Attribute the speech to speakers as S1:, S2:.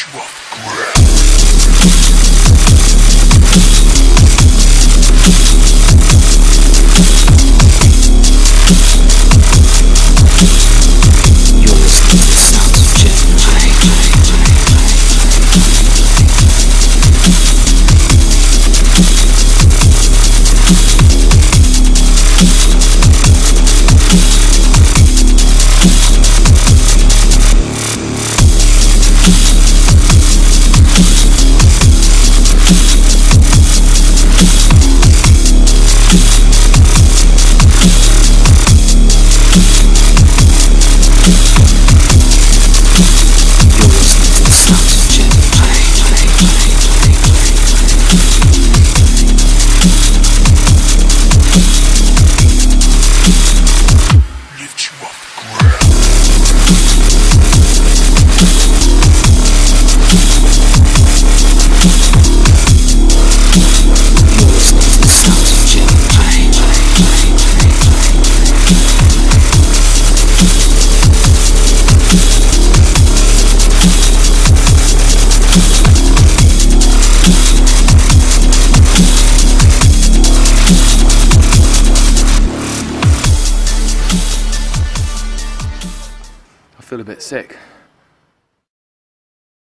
S1: Schmuck feel a bit sick.